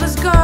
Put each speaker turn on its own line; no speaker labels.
was gone.